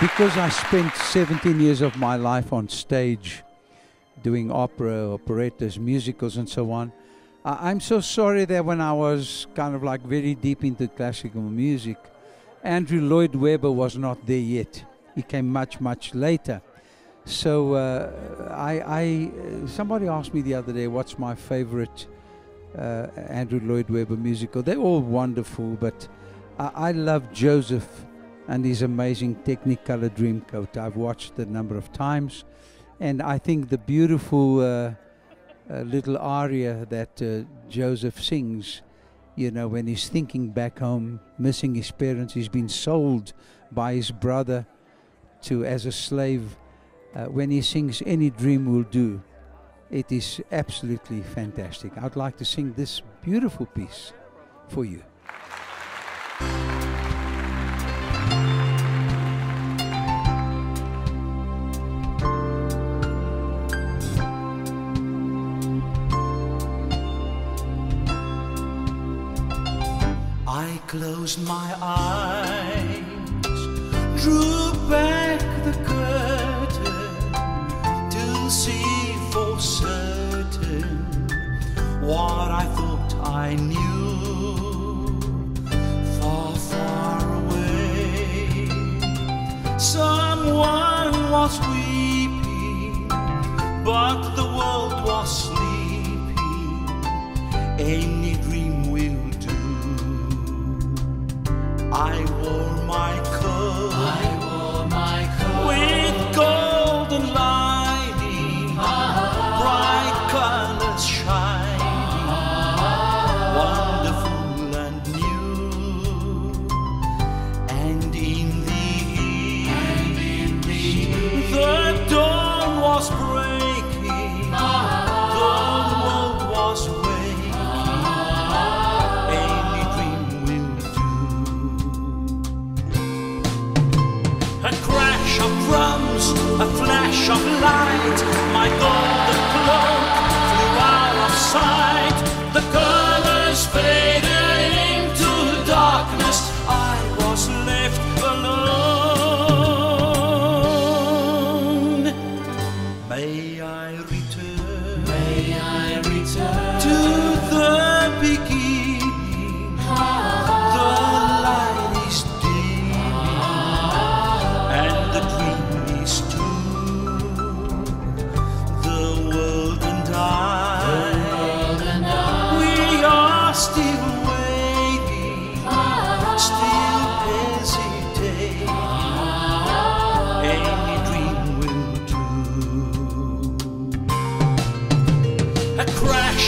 Because I spent 17 years of my life on stage doing opera, operettas, musicals, and so on, I- I'm so sorry that when I was kind of like very deep into classical music, Andrew Lloyd Webber was not there yet. He came much, much later. So uh, I, I, uh, somebody asked me the other day, what's my favorite uh, Andrew Lloyd Webber musical? They're all wonderful, but I, I love Joseph and his amazing Technicolor Dreamcoat. I've watched a number of times, and I think the beautiful uh, uh, little aria that uh, Joseph sings, you know, when he's thinking back home, missing his parents, he's been sold by his brother to as a slave. Uh, when he sings "Any Dream Will Do," it is absolutely fantastic. I'd like to sing this beautiful piece for you. Closed my eyes, drew back the curtain to see for certain what I thought I knew far, far away. Someone was weeping, but the world was sleeping. Any I wore a flash of light. My golden cloak flew out of sight. The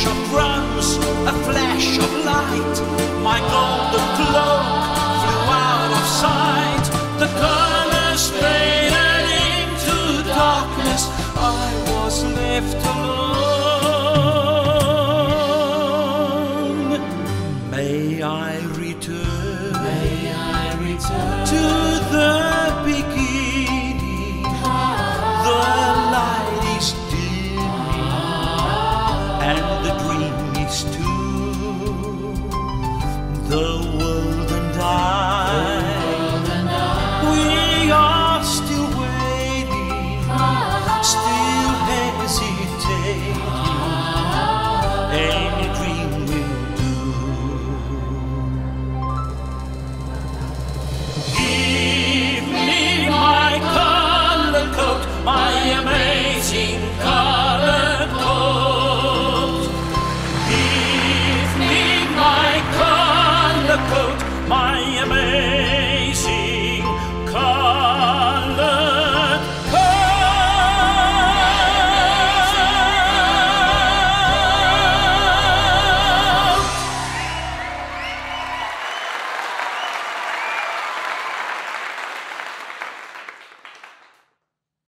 of drums, a flash of light, my golden glow razão